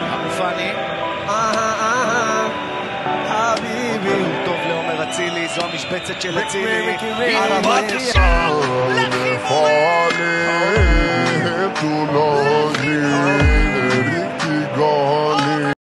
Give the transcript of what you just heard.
אבו פאני. חביבי. טוב לעומר אצילי, זו המשבצת של אצילי. ריקי, ריקי, הנה,